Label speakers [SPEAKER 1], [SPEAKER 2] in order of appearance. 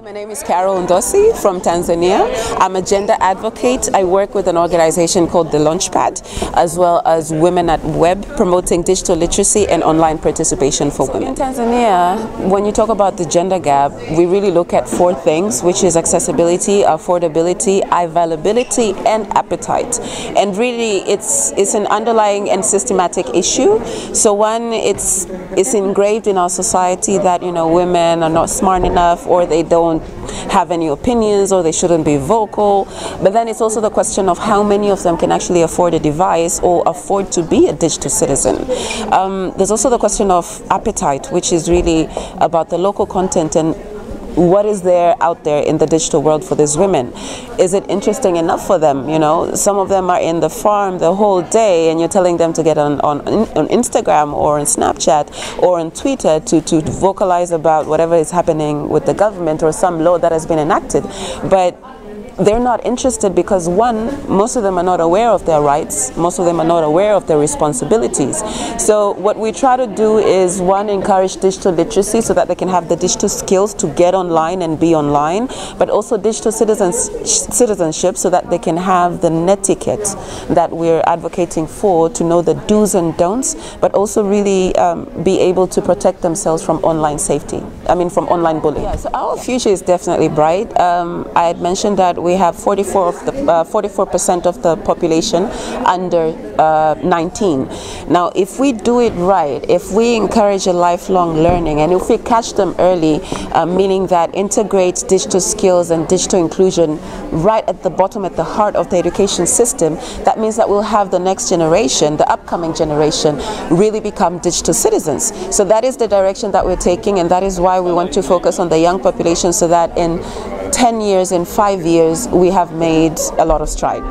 [SPEAKER 1] name is Carol Ndosi from Tanzania. I'm a gender advocate. I work with an organization called The Launchpad, as well as Women at Web, promoting digital literacy and online participation for women. In Tanzania, when you talk about the gender gap, we really look at four things, which is accessibility, affordability, availability, and appetite. And really, it's it's an underlying and systematic issue. So one, it's it's engraved in our society that you know women are not smart enough or they don't have any opinions or they shouldn't be vocal. But then it's also the question of how many of them can actually afford a device or afford to be a digital citizen. Um, there's also the question of appetite, which is really about the local content and what is there out there in the digital world for these women? Is it interesting enough for them? You know, some of them are in the farm the whole day and you're telling them to get on, on, on Instagram or on Snapchat or on Twitter to, to vocalize about whatever is happening with the government or some law that has been enacted. But they're not interested because one, most of them are not aware of their rights, most of them are not aware of their responsibilities. So what we try to do is one, encourage digital literacy so that they can have the digital skills to get online and be online, but also digital citizens, citizenship so that they can have the netiquette that we're advocating for to know the do's and don'ts, but also really um, be able to protect themselves from online safety, I mean from online bullying. Yeah, so our future is definitely bright. Um, I had mentioned that we have 44 of the 44% uh, of the population under uh, 19. Now, if we do it right, if we encourage a lifelong learning, and if we catch them early, uh, meaning that integrate digital skills and digital inclusion right at the bottom, at the heart of the education system, that means that we'll have the next generation, the upcoming generation, really become digital citizens. So that is the direction that we're taking, and that is why we want to focus on the young population so that in 10 years, in five years, we have made a lot of stride.